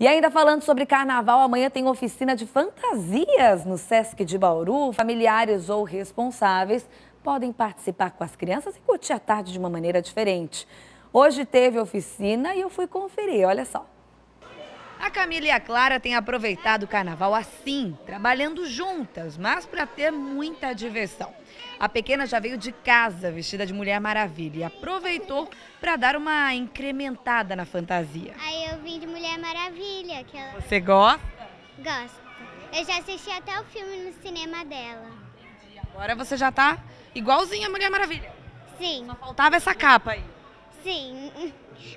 E ainda falando sobre carnaval, amanhã tem oficina de fantasias no Sesc de Bauru. Familiares ou responsáveis podem participar com as crianças e curtir a tarde de uma maneira diferente. Hoje teve oficina e eu fui conferir, olha só. A Camila e a Clara têm aproveitado o carnaval assim, trabalhando juntas, mas para ter muita diversão. A pequena já veio de casa vestida de Mulher Maravilha e aproveitou para dar uma incrementada na fantasia. Aí eu vim de Mulher Maravilha. Que ela... Você gosta? Gosto. Eu já assisti até o filme no cinema dela. E agora você já tá igualzinha a Mulher Maravilha. Sim. Só faltava essa capa aí. Sim.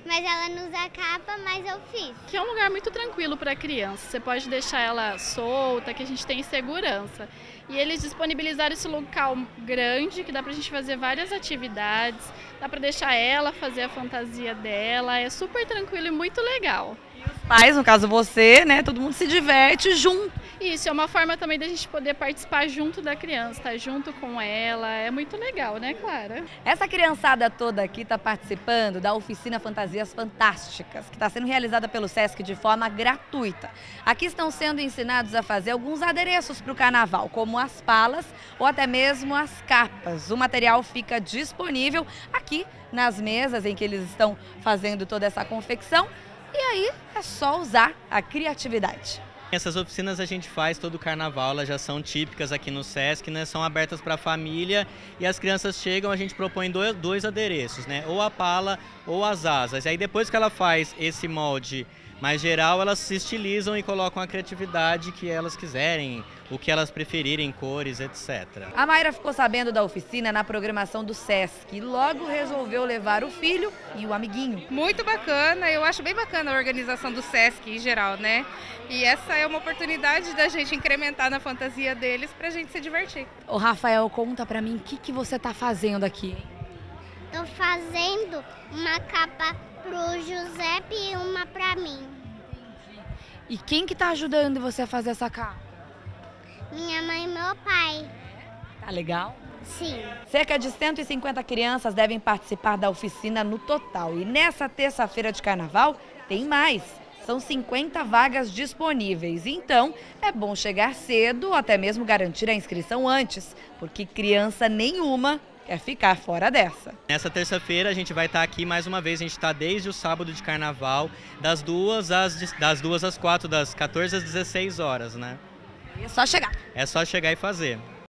Mas ela não usa capa, mas eu fiz. Que é um lugar muito tranquilo para criança. Você pode deixar ela solta, que a gente tem segurança. E eles disponibilizaram esse local grande, que dá pra gente fazer várias atividades. Dá para deixar ela fazer a fantasia dela. É super tranquilo e muito legal. E os pais, no caso você, né? Todo mundo se diverte junto. Isso, é uma forma também da gente poder participar junto da criança, estar tá junto com ela. É muito legal, né, Clara? Essa criançada toda aqui está participando da oficina Fantasias Fantásticas, que está sendo realizada pelo SESC de forma gratuita. Aqui estão sendo ensinados a fazer alguns adereços para o carnaval, como as palas ou até mesmo as capas. O material fica disponível aqui nas mesas em que eles estão fazendo toda essa confecção. E aí é só usar a criatividade. Essas oficinas a gente faz todo o carnaval, elas já são típicas aqui no Sesc, né? São abertas para a família e as crianças chegam, a gente propõe dois, dois adereços, né? Ou a pala ou as asas. E aí depois que ela faz esse molde mais geral, elas se estilizam e colocam a criatividade que elas quiserem, o que elas preferirem, cores, etc. A Mayra ficou sabendo da oficina na programação do SESC e logo resolveu levar o filho e o amiguinho. Muito bacana, eu acho bem bacana a organização do SESC em geral, né? E essa é uma oportunidade da gente incrementar na fantasia deles pra gente se divertir. O Rafael, conta pra mim o que, que você tá fazendo aqui. Tô fazendo uma capa pro Giuseppe e uma pra mim. E quem que tá ajudando você a fazer essa capa? Minha mãe e meu pai. Tá legal? Sim. Cerca de 150 crianças devem participar da oficina no total. E nessa terça-feira de carnaval tem mais. São 50 vagas disponíveis. Então, é bom chegar cedo ou até mesmo garantir a inscrição antes, porque criança nenhuma quer ficar fora dessa. Nessa terça-feira a gente vai estar aqui mais uma vez, a gente está desde o sábado de carnaval, das duas às, das duas às quatro, das 14 às 16 horas, né? É só chegar. É só chegar e fazer.